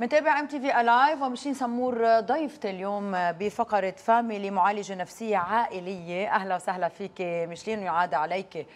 متابع MTV Alive ومشلين سمور ضيفتي اليوم بفقرة family معالجة نفسية عائلية. أهلا وسهلا فيك مشلين ويعاد عليك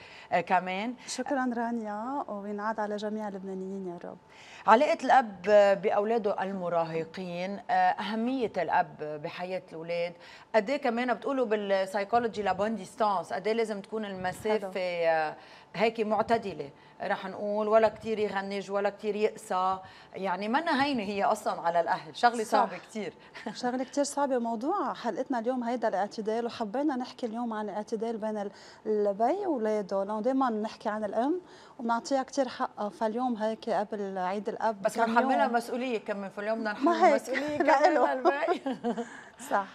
كمان. شكرا رانيا وينعاد على جميع اللبنانيين يا رب. علاقة الأب بأولاده المراهقين أهمية الأب بحياة الأولاد. قد إيه كمان بتقولوا بال psychology la bonne distance قد إيه لازم تكون المسافة هيك معتدلة. رح نقول ولا كثير يغنج ولا كثير يقسى. يعني منا هينه هي أصلا على الأهل. شغلة صعبة كثير شغلة كثير صعبة. موضوع حلقتنا اليوم هيدا الاعتدال وحبينا نحكي اليوم عن الاعتدال بين البي واولاده لأنه دائما بنحكي عن الأم وبنعطيها كثير حقها. فاليوم هيك قبل عيد الأب بس بنحملها مسؤولية كمان. فاليوم بدنا نحمل مسؤولية كمان البي صح.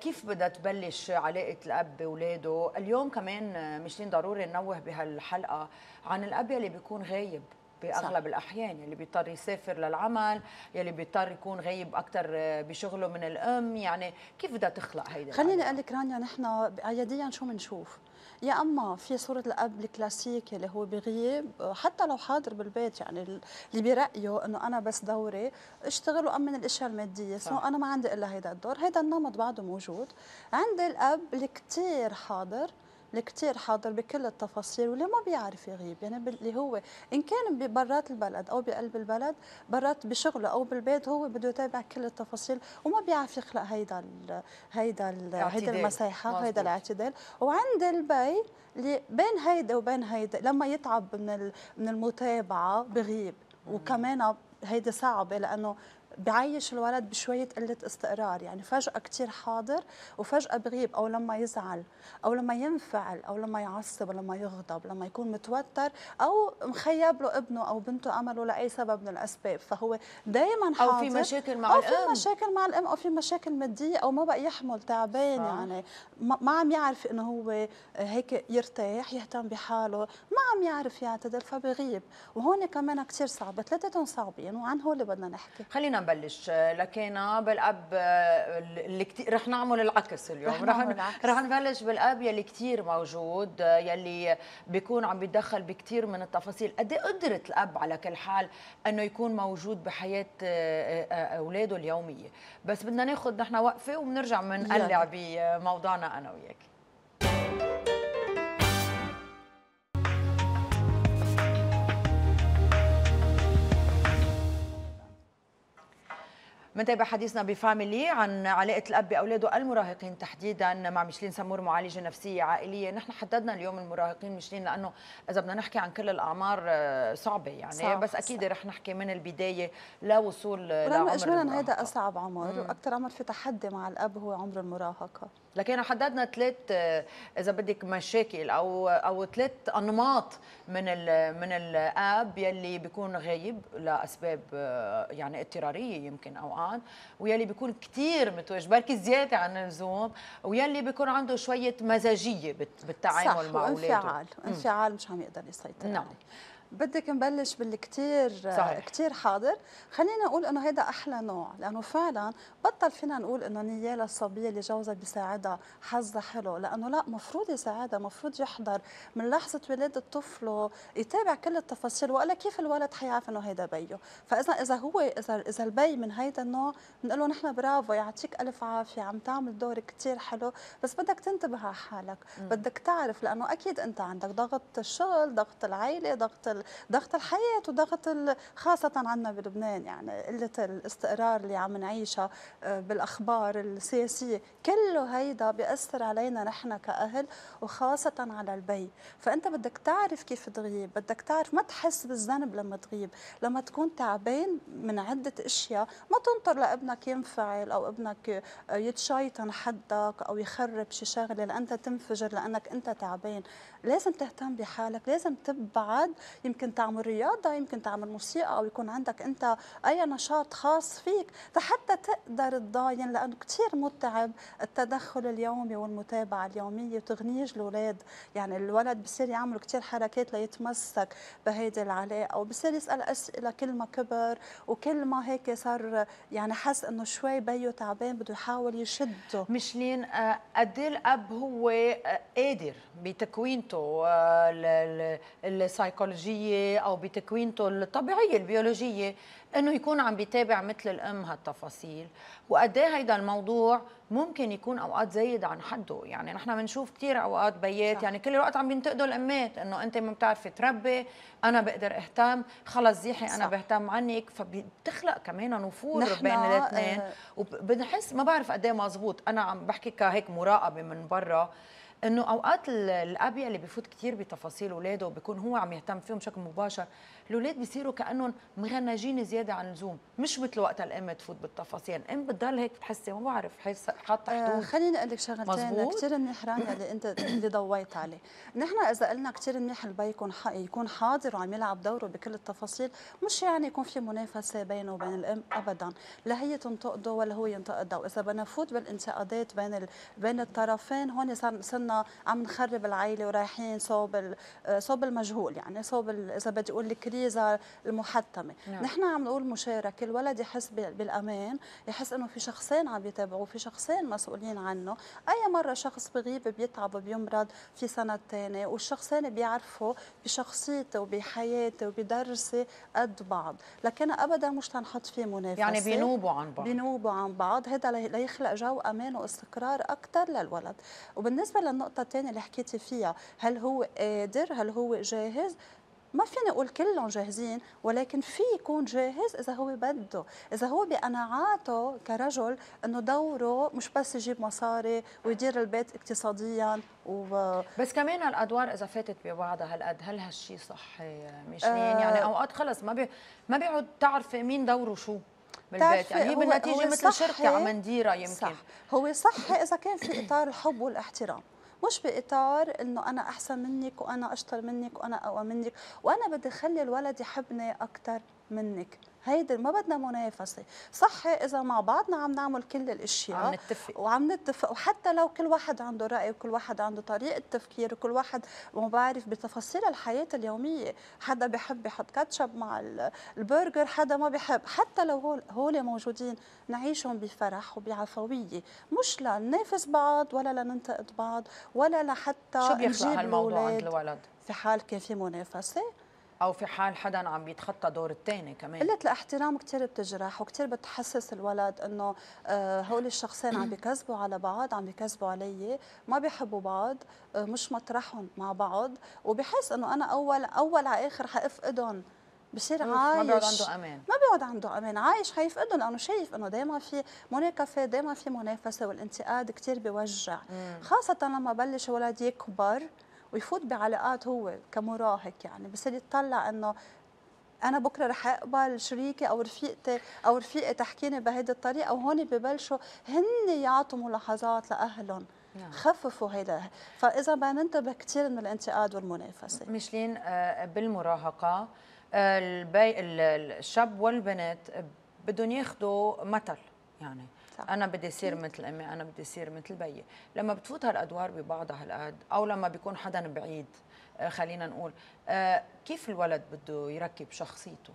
كيف بدها تبلش علاقة الأب بأولاده؟ اليوم كمان مشلين ضروري ننوه بهالحلقة عن الأب يلي بيكون غايب بأغلب صح. الأحيان يلي بيضطر يسافر للعمل يلي بيضطر يكون غايب أكثر بشغله من الأم. يعني كيف بدها تخلق هيدا خليني أقول لك رانيا نحن عياديا شو بنشوف يا أما في صورة الأب الكلاسيكي اللي هو بغيب حتى لو حاضر بالبيت يعني اللي برأيه إنه أنا بس دوري اشتغل وأمن الأشياء المادية. سو أنا ما عندي إلا هيدا الدور هيدا النمط بعده موجود. عند الأب اللي كثير حاضر اللي كثير حاضر بكل التفاصيل واللي ما بيعرف يغيب. يعني اللي هو إن كان برات البلد أو بقلب البلد برات بشغله أو بالبيت هو بده يتابع كل التفاصيل وما بيعرف يخلق هيدا ال هيدا ال هيدا المساحة هيدا الاعتدال. وعند البي اللي بين هيدا وبين هيدا لما يتعب من من المتابعة بغيب. وكمان هيدا صعب لأنه بعيش الولد بشوية قلة استقرار يعني فجأة كتير حاضر وفجأة بغيب أو لما يزعل أو لما ينفعل أو لما يعصب أو لما يغضب لما يكون متوتر أو مخيب له ابنه أو بنته أمله لأي سبب من الأسباب. فهو دائما حاضر أو في مشاكل مع أو الأم. أو في مشاكل مع الأم أو في مشاكل مادية أو ما بقى يحمل تعبان يعني. ما عم يعرف إنه هو هيك يرتاح يهتم بحاله. ما عم يعرف يعتدل فبغيب. وهون كمان كثير صعبة. ثلاثتهم صعبين وعن هو اللي بدنا نحكي. خلينا نبلش. لكن بالأب اللي كتير رح نعمل العكس اليوم. رح رح, رح نبلش بالأب يلي كثير موجود يلي بيكون عم بيتدخل بكثير من التفاصيل. قد إيه قدره الأب على كل حال إنه يكون موجود بحياة أولاده اليومية؟ بس بدنا ناخذ نحن وقفة وبنرجع بنقلع بموضوعنا أنا وياك. منتابع حديثنا بفاميلي عن علاقة الأب بأولاده المراهقين تحديدا مع مشلين سمور معالجة نفسية عائلية. نحن حددنا اليوم المراهقين مشلين لأنه إذا بدنا نحكي عن كل الأعمار صعبة يعني. صح بس أكيد رح نحكي من البداية لوصول لعمر اجمالا هيدا أصعب عمر وأكثر عمر في تحدي مع الأب هو عمر المراهقة. لكن حددنا ثلاث إذا بدك مشاكل أو أو ثلاث أنماط من من الآب يلي بيكون غايب لأسباب يعني اضطرارية يمكن أوقات ويلي بيكون كثير متوجه بركي زيادة عن اللزوم ويلي بيكون عنده شوية مزاجية بالتعامل صح مع أولاده. انفعال انفعال مش عم يقدر يسيطر نعم. عليه. بدك نبلش باللي كثير كثير حاضر. خلينا نقول إنه هذا أحلى نوع لأنه فعلا بطل فينا نقول إنه نيالا الصبيه اللي جوزها بيساعدها حظها حلو لأنه لا مفروض يساعدها مفروض يحضر. من لحظة ولاده طفله يتابع كل التفاصيل والا كيف الولد حيعرف إنه هيدا بيه فإذا إذا هو إذا إذا البي من هيدا النوع بنقول له نحن برافو يعطيك ألف عافية عم تعمل دور كثير حلو بس بدك تنتبه على حالك. م. بدك تعرف لأنه أكيد أنت عندك ضغط الشغل ضغط العائله ضغط ضغط الحياة وضغط خاصة عندنا بلبنان يعني قلة الاستقرار اللي عم نعيشها بالأخبار السياسية كله هيدا بيأثر علينا نحن كأهل وخاصة على البي. فأنت بدك تعرف كيف تغيب بدك تعرف ما تحس بالذنب لما تغيب. لما تكون تعبان من عدة أشياء ما تنطر لابنك ينفعل أو ابنك يتشيطن حدك أو يخرب شي شغلة لأنت تنفجر لأنك أنت تعبان. لازم تهتم بحالك لازم تبعد يمكن تعمل رياضة يمكن تعمل موسيقى أو يكون عندك أنت أي نشاط خاص فيك حتى تقدر تضاين لأنه كثير متعب التدخل اليومي والمتابعة اليومية وتغنيج الأولاد. يعني الولد بصير يعمل كثير حركات ليتمسك بهيدي العلاقة وبصير يسأل أسئلة كل ما كبر وكل ما هيك صار يعني حس إنه شوي بيو تعبان بده يحاول يشده. مشلين قد الأب هو قادر بتكوينته السيكولوجية البيولوجية أو بتكوينته الطبيعية البيولوجية إنه يكون عم بيتابع مثل الأم هالتفاصيل. وقد إيه هيدا الموضوع ممكن يكون أوقات زايد عن حده. يعني نحن بنشوف كثير أوقات بيات صح. يعني كل الوقت عم بينتقدوا الأمات إنه أنت ما بتعرفي تربي أنا بقدر أهتم خلص زيحي أنا بهتم عنك. فبتخلق كمان نفور بين الاثنين. آه وبنحس ما بعرف قد إيه مزبوط. أنا عم بحكي كهيك مراقبة من برا. إنه أوقات الاب اللي بفوت كثير بتفاصيل اولاده وبيكون هو عم يهتم فيهم بشكل مباشر الاولاد بيصيروا كأنهم مغنجين زيادة عن اللزوم. مش مثل وقت الام تفوت بالتفاصيل. الام بتضل هيك بتحسي ما بعرف حاطة آه، حدود. آه خليني أقول لك شغلتين كثير منيح رانيا اللي أنت اللي ضويت عليه. نحن إذا قلنا كثير منيح البي يكون يكون حاضر وعم يلعب دوره بكل التفاصيل مش يعني يكون في منافسة بينه وبين الأم ابدا. لا هي تنتقده ولا هو ينتقدها واذا بدنا نفوت بالانتقادات بين ال... بين الطرفين هون صرنا عم نخرب العائله ورايحين صوب آه، صوب المجهول. يعني صوب إذا بدي أقول الكريم الفيزا المحتمة. نعم. نحن عم نقول مشاركه الولد يحس بالأمان يحس إنه في شخصين عم يتابعوه في شخصين مسؤولين عنه. أي مرة شخص بغيب بيتعب وبيمرض في سنة ثانية والشخصين بيعرفوا بشخصيته وبحياته وبدرسه قد بعض. لكن ابدا مش تنحط فيه منافسة. يعني بينوبوا عن بعض. بينوبوا عن بعض. هذا ليخلق جو أمان واستقرار أكثر للولد. وبالنسبة للنقطة الثانية اللي حكيتي فيها هل هو قادر؟ هل هو جاهز؟ ما فيني أقول كلهم جاهزين ولكن في يكون جاهز إذا هو بده. إذا هو بقناعاته كرجل إنه دوره مش بس يجيب مصاري ويدير البيت اقتصاديا و... بس كمان الأدوار إذا فاتت ببعضها هالقد هل هالشيء صحي؟ مشلين آه يعني أوقات خلص ما بي ما بيقعد تعرفي مين دوره شو بالبيت. يعني هي بالنتيجة مثل شركة عم نديرها يمكن. صح. هو صح إذا كان في إطار الحب والإحترام. مش بإطار إنه أنا أحسن منك وأنا أشطر منك وأنا أقوى منك وأنا بدي اخلي الولد يحبني أكثر منك. هيدي ما بدنا منافسة. صح إذا مع بعضنا عم نعمل كل الأشياء عم نتفق. وعم نتفق. وحتى لو كل واحد عنده رأي وكل واحد عنده طريقة تفكير وكل واحد ما بعرف بتفاصيل الحياة اليومية. حدا بحب يحط كاتشب مع البرجر حدا ما بحب. حتى لو هول موجودين نعيشهم بفرح وبعفوية. مش لننافس بعض ولا لننتقد بعض ولا لحتى شو بيخلق هالموضوع عند الولد؟ في حال كان في منافسة. أو في حال حدا عم بيتخطى دور الثاني كمان. قله الاحترام كثير بتجرح وكثير بتحسس الولد إنه آه هول الشخصين عم بيكذبوا على بعض عم بيكذبوا علي ما بيحبوا بعض آه مش مطرحهم مع بعض وبحس إنه أنا أول أول على آخر حافقدهم بصير عايش ما بيقعد عنده أمان. ما بيقعد عنده أمان. عايش حيفقده لأنه شايف إنه دائما في مناكفه دائما في منافسة والانتقاد كثير بيوجع. خاصة لما بلش الولد يكبر ويفوت بعلاقات هو كمراهق يعني. بصير يطلع إنه أنا بكرة رح أقبل شريكي أو رفيقتي أو رفيقي تحكيني بهيدي الطريقة وهون ببلشوا هن يعطوا ملاحظات لأهلهم. نعم. خففوا هيدا. فإذا ما ننتبه كثير من الانتقاد والمنافسة. مشلين آه، بالمراهقة آه، البي الشاب والبنت بدهم ياخذوا مثل يعني. صح. أنا بدي اصير مثل أمي أنا بدي اصير مثل بيي. لما بتفوت هالأدوار ببعضها هالقد أو لما بيكون حدا بعيد آه، خلينا نقول آه، كيف الولد بده يركب شخصيته؟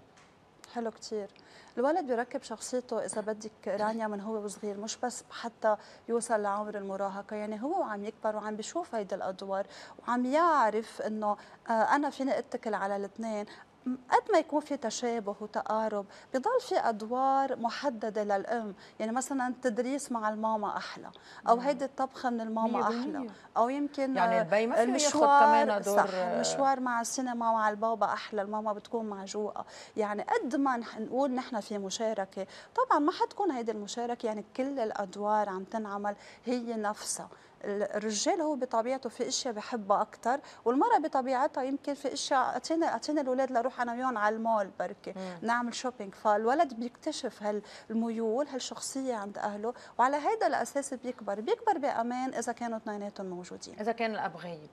حلو كثير الولد بيركب شخصيته إذا بدك رانيا من هو وصغير مش بس حتى يوصل لعمر المراهقة يعني هو وعم يكبر وعم بيشوف هيدا الأدوار وعم يعرف إنه آه، أنا فيني أتكل على الاثنين قد ما يكون في تشابه وتقارب بضل في أدوار محددة للأم. يعني مثلا التدريس مع الماما أحلى أو هيدي الطبخة من الماما أحلى. أو يمكن يعني البي ما المشوار كمان دور صح المشوار مع السينما مع البابا أحلى الماما بتكون معجوقة. يعني قد ما نقول نحن في مشاركة. طبعا ما حتكون هيدي المشاركة يعني كل الأدوار عم تنعمل هي نفسها. الرجال هو بطبيعته في أشياء بحبها أكثر والمرأة بطبيعتها يمكن في أشياء اعطينا اعطينا الأولاد لروح أنا وياهم على المول بركي. نعمل شوبينج فالولد بيكتشف هالميول هالشخصية عند أهله وعلى هذا الأساس بيكبر. بيكبر بأمان إذا كانوا اثنيناتهم موجودين. إذا كان الأب غايب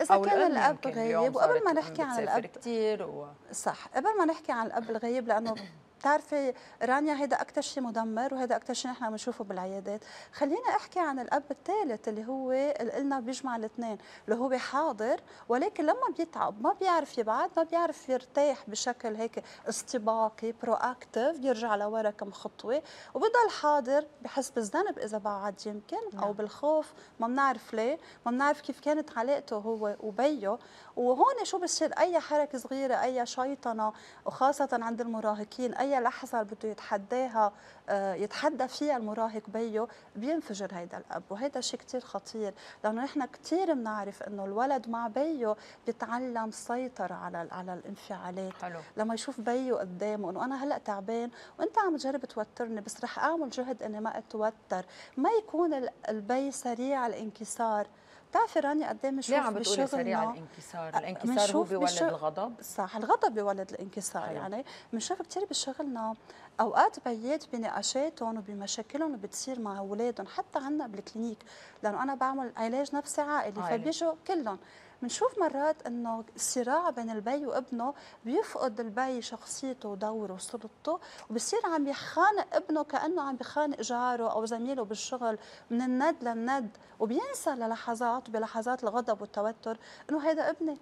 إذا كان الأب غايب وقبل ما نحكي عن الاب كثير و... صح. قبل ما نحكي عن الأب الغايب لأنه بتعرفي رانيا هيدا أكثر شيء مدمر وهذا أكثر شيء نحن بنشوفه بالعيادات. خلينا أحكي عن الأب الثالث اللي هو اللي قلنا بيجمع الاثنين اللي هو حاضر ولكن لما بيتعب ما بيعرف يبعد ما بيعرف يرتاح بشكل هيك استباقي برو اكتف يرجع لورا كم خطوة. وبضل حاضر بحس بالذنب إذا بعد يمكن أو نعم. بالخوف ما بنعرف ليه ما بنعرف كيف كانت علاقته هو وبيه وهون شو بصير؟ أي حركة صغيرة أي شيطنة وخاصة عند المراهقين أي لحظه بده يتحداها آه، يتحدى فيها المراهق بيه بينفجر هيدا الأب وهذا شيء كثير خطير لأنه نحن كثير بنعرف إنه الولد مع بيه بيتعلم سيطرة على على الانفعالات حلو. لما يشوف بيه قدامه إنه أنا هلأ تعبان وأنت عم تجرب توترني بس رح أعمل جهد إني ما أتوتر ما يكون البي سريع الانكسار بتعرفي رانيا قد إيه بنشوف ليه عم بتقولي سريع الانكسار؟ الانكسار هو بيولد الغضب؟ صح الغضب بيولد الانكسار حلو. يعني بنشوف كثير بشغلنا أوقات بيات بنقاشاتهم وبمشاكلهم بتصير مع أولادهم حتى عندنا بال clinique لأنه أنا بعمل علاج نفسي عائلي فبيجوا كلهم بنشوف مرات إنه الصراع بين البي وابنه بيفقد البي شخصيته ودوره وسلطته وبصير عم يخانق ابنه كأنه عم بخانق جاره أو زميله بالشغل من الند للند وبينسى للحظات بلحظات الغضب والتوتر إنه هذا ابني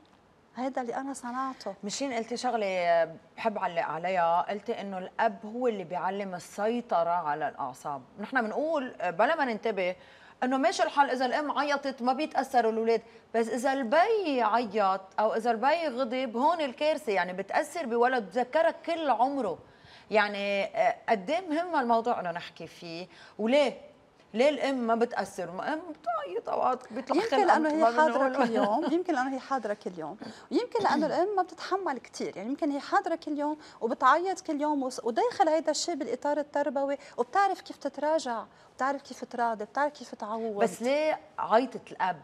هذا اللي أنا صنعته. مشين قلتي شغلة بحب علق عليها قلتي إنه الأب هو اللي بيعلم السيطرة على الأعصاب. نحن بنقول بلا ما ننتبه إنه ماشي الحال إذا الأم عيطت ما بيتأثروا الأولاد بس إذا البي عيط أو إذا البي غضب هون الكارثة يعني بتأثر بولد بتذكرك كل عمره. يعني آه، قد إيه مهم الموضوع إنه نحكي فيه؟ وليه؟ ليه الأم ما بتأثر؟ الام بتعيط أوقات بيطلع يمكن لأنه هي حاضرة كل يوم. يمكن لأنه هي حاضرة كل يوم. ويمكن لأنه الأم ما بتتحمل كثير يعني يمكن هي حاضرة كل يوم وبتعيط كل يوم وداخل هذا الشيء بالإطار التربوي وبتعرف كيف تتراجع بتعرف كيف تراضي بتعرف كيف تعوض بس ليه عيطة الأب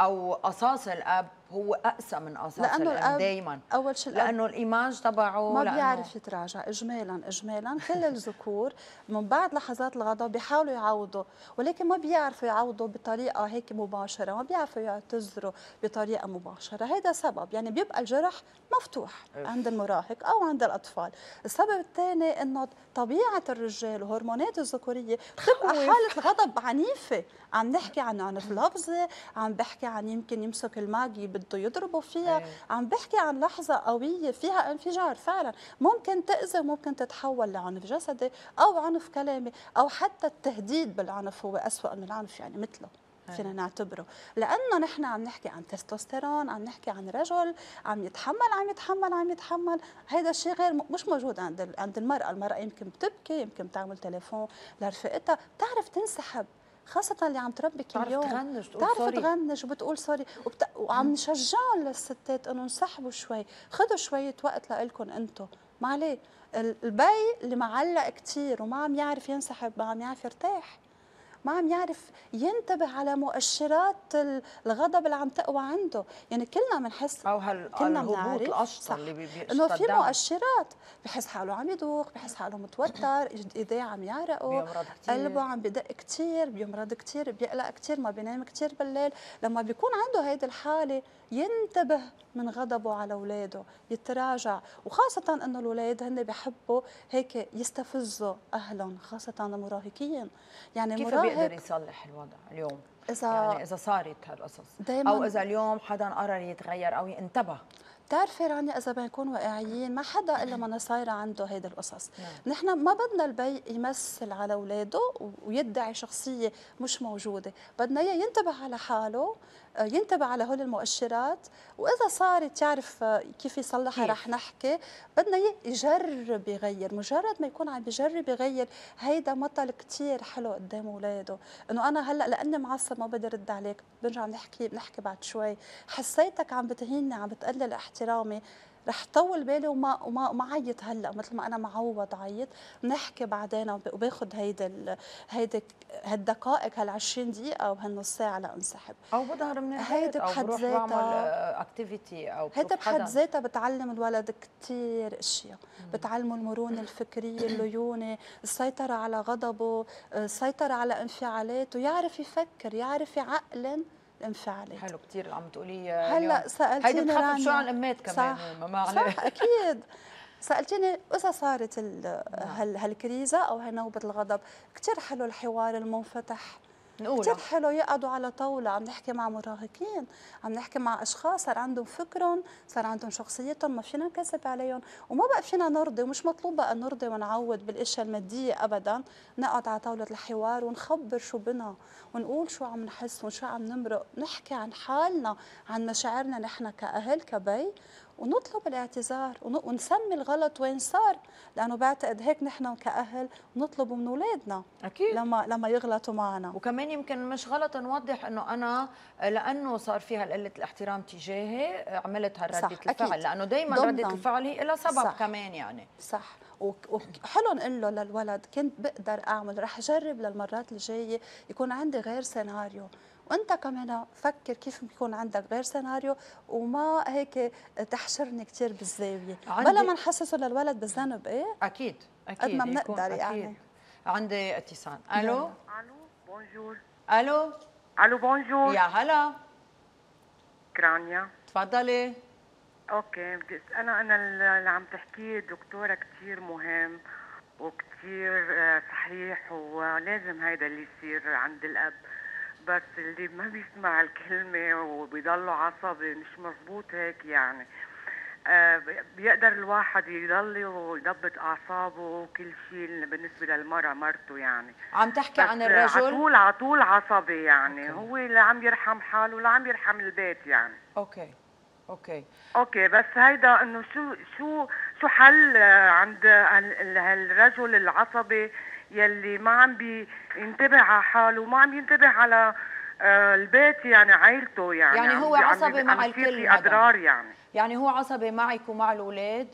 أو قصاص الأب هو أقسى من قصاص لأنه الأب دائما أول شيء لأنه الإيماج تبعه ما بيعرف يتراجع اجمالا اجمالا كل الذكور من بعد لحظات الغضب بيحاولوا يعوضوا ولكن ما بيعرفوا يعوضوا بطريقة هيك مباشرة ما بيعرفوا يعتذروا بطريقة مباشرة. هذا سبب يعني بيبقى الجرح مفتوح عند المراهق أو عند الأطفال. السبب الثاني إنه طبيعة الرجال وهرمونات الذكورية بتبقى حالة غضب عنيفة. عم نحكي عن عنف لفظي عم بحكي عن يمكن يمسك الماجي بده يضربوا فيها أيه. عم بحكي عن لحظة قوية فيها انفجار فعلا. ممكن تاذي ممكن تتحول لعنف جسدي أو عنف كلامي أو حتى التهديد بالعنف هو اسوء من العنف يعني مثله فينا نعتبره. لأنه نحن عم نحكي عن تستوستيرون عم نحكي عن رجل عم يتحمل عم يتحمل عم يتحمل. هذا الشيء غير مش موجود عند عند المرأة. المرأة يمكن بتبكي يمكن بتعمل تليفون لرفقتها. بتعرف تنسحب. خاصة اللي عم تربي كل يوم تغنج بتعرف تغنج وبتقول سوري وبت... وعم نشجعهم للستات إنه انسحبوا شوي. خذوا شوية وقت لإلكم أنتم ما عليه. البي اللي معلق كثير وما عم يعرف ينسحب ما عم يعرف يرتاح. ما عم يعرف ينتبه على مؤشرات الغضب اللي عم تقوى عنده. يعني كلنا بنحس أو هال كلنا الهبوط الأشطر اللي إنه في مؤشرات. بحس حاله عم يدوخ بحس حاله متوتر إيديه عم يعرقوا قلبه عم بدق كثير بيمرض كثير بيقلق كثير ما بينام كثير بالليل. لما بيكون عنده هيدي الحالة ينتبه من غضبه على أولاده يتراجع. وخاصة إنه الأولاد هن بيحبوا هيك يستفزوا أهلهم خاصة المراهقين يعني كيف مراهق بيقدر يصلح الوضع اليوم. إذا يعني إذا صارت هالقصص أو إذا اليوم حدا قرر يتغير أو ينتبه. بتعرفي رانيا إذا بنكون واقعيين؟ ما حدا الا ما صايرة عنده هيدي القصص. نعم. نحن ما بدنا البي يمثل على أولاده ويدعي شخصية مش موجودة. بدنا إياه ينتبه على حاله آه، ينتبه على هول المؤشرات. وإذا صارت يعرف آه، كيف يصلحها رح نحكي. بدنا يجرب يغير. مجرد ما يكون عم بجرب يغير هيدا مطل كثير حلو قدام أولاده. إنه أنا هلأ لأني معصب ما بدي رد عليك. بنرجع بنحكي بنحكي بعد شوي. حسيتك عم بتهيني عم بتقلل احترامي رح طول بالي وما وما وما عيط هلأ مثل ما أنا معود عيط. بنحكي بعدين وباخذ هيدي هيدي هالدقائق هال 20 دقيقه وهالنص ساعه لانسحب أو بظهر من هيدي بحد ذاتها اكتيفيتي أو هيدي بحد ذاتها بتعلم الولد كثير أشياء. بتعلمه المرونة الفكرية الليونة السيطره على غضبه السيطره على انفعالاته يعرف يفكر يعرف يعقلن. انفعالات حلو كثير اللي عم تقولي هلأ سألتيني هيدي بخفف شو عن الامات كمان صح, ما صح أكيد. سألتيني إذا صارت نعم. هالكريزة أو هي نوبه الغضب. كثير حلو الحوار المنفتح. نقول. كثير حلو يقعدوا على طاولة عم نحكي مع مراهقين عم نحكي مع أشخاص صار عندهم فكرهم صار عندهم شخصيتهم ما فينا نكذب عليهم وما بقى فينا نرضي ومش مطلوب بقى نرضي ونعود بالإشياء المادية أبدا نقعد على طاولة الحوار ونخبر شو بنا ونقول شو عم نحس وشو عم نمرق نحكي عن حالنا عن مشاعرنا نحن كأهل كبي ونطلب الاعتذار ونسمي الغلط وين صار. لأنه بعتقد هيك نحن كأهل نطلب من اولادنا أكيد. لما لما يغلطوا معنا. وكمان يمكن مش غلط نوضح إنه أنا لأنه صار فيها قلة الاحترام تجاهي عملت هالردة الفعل. لأنه دائما ردة الفعل هي لها سبب صح. كمان يعني. صح. وحلو نقول له للولد كنت بقدر أعمل رح أجرب للمرات الجاية يكون عندي غير سيناريو. وأنت كمان فكر كيف بيكون عندك غير سيناريو وما هيك تحشرني كثير بالزاوية. بلا ما نحسسه للولد بالذنب إيه؟ أكيد. أكيد قد ما بنقدر يعني. عندي اتصال. ألو؟ ألو بونجور. ألو؟ ألو بونجور. يا هلا. كرانيا. تفضلي. okay بدي أنا أنا اللي عم تحكيه دكتورة كثير مهم وكثير آه، صحيح ولازم هيدا اللي يصير عند الأب. بس اللي ما بيسمع الكلمة وبيضلوا عصبي مش مزبوط هيك يعني. آه بيقدر الواحد يضل ويضبط أعصابه وكل شيء بالنسبة للمرأة مرته يعني. عم تحكي عن الرجل؟ على طول على طول عصبي يعني. okay. هو لا عم يرحم حاله ولا عم يرحم البيت يعني. okay. okay. okay بس هيدا إنه شو شو شو حل عند هالرجل العصبي يلي ما عم بينتبه على حاله وما عم ينتبه على آه، البيت يعني عائلته يعني يعني هو عصبي مع الكل في أضرار يعني. يعني هو عصبي معك ومع الأولاد؟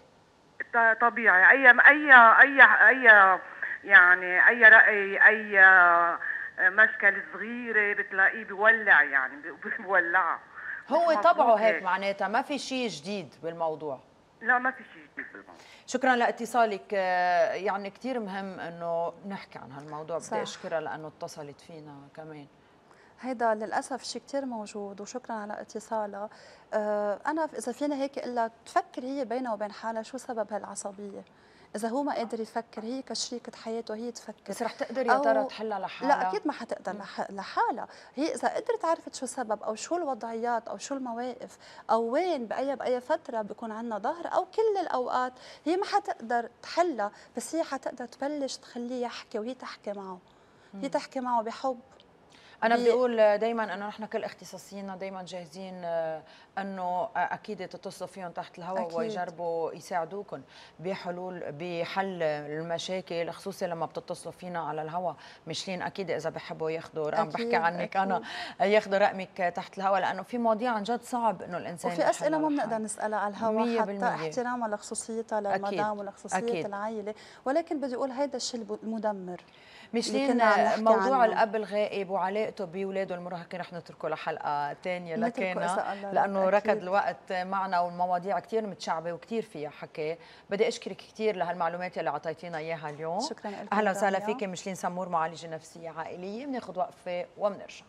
طبيعي. أي أي أي أي يعني أي رأي أي مشكلة صغيرة بتلاقيه بولع يعني بولعها هو طبعه هيك معناتها ما في شيء جديد بالموضوع. لا ما في شيء جديد بالموضوع. شكرا لاتصالك. آه، يعني كثير مهم إنه نحكي عن هالموضوع بدي أشكرها لأنه اتصلت فينا كمان. هيدا للأسف شيء كثير موجود وشكرا على اتصالها آه، أنا إذا فيني هيك الا تفكر هي بينها وبين حالها شو سبب هالعصبية. إذا هو ما قادر يفكر هي كشريكة حياته هي تفكر. بس رح تقدر يا ترى تحلها لحالها. لا أكيد ما حتقدر لحالها. هي إذا قدرت عرفت شو السبب أو شو الوضعيات أو شو المواقف أو وين بأي بأي فترة بيكون عندنا ظهر أو كل الأوقات هي ما حتقدر تحلها. بس هي حتقدر تبلش تخليه يحكي وهي تحكي معه. هي تحكي معه بحب. أنا بدي أقول دائما إنه نحن كل اختصاصينا دائما جاهزين آه، إنه أكيد تتصلوا فيهم تحت الهواء ويجربوا يساعدوكم بحلول بحل المشاكل خصوصي لما بتتصلوا فينا على الهواء. مشلين أكيد إذا بحبوا ياخذوا رقم بحكي عنك أكيد. أنا ياخذوا رقمك تحت الهواء لأنه في مواضيع عن جد صعب إنه الإنسان وفي أسئلة ما بنقدر نسألها على الهواء حتى احتراما لخصوصيتها للمدام ولخصوصية العائلة. ولكن بدي أقول هيدا الشيء المدمر. مشلين موضوع الأب الغائب وعلاقته باولاده المراهقين رح نتركه لحلقة ثانية لكينا لأنه ركض الوقت معنا والمواضيع كثير متشعبة وكثير فيها حكي. بدي أشكرك كثير لهالمعلومات اللي أعطيتينا إياها اليوم. شكرا لك أهلا وسهلا فيك مشلين سمور معالجة نفسية عائلية. بناخذ وقفة وبنرجع.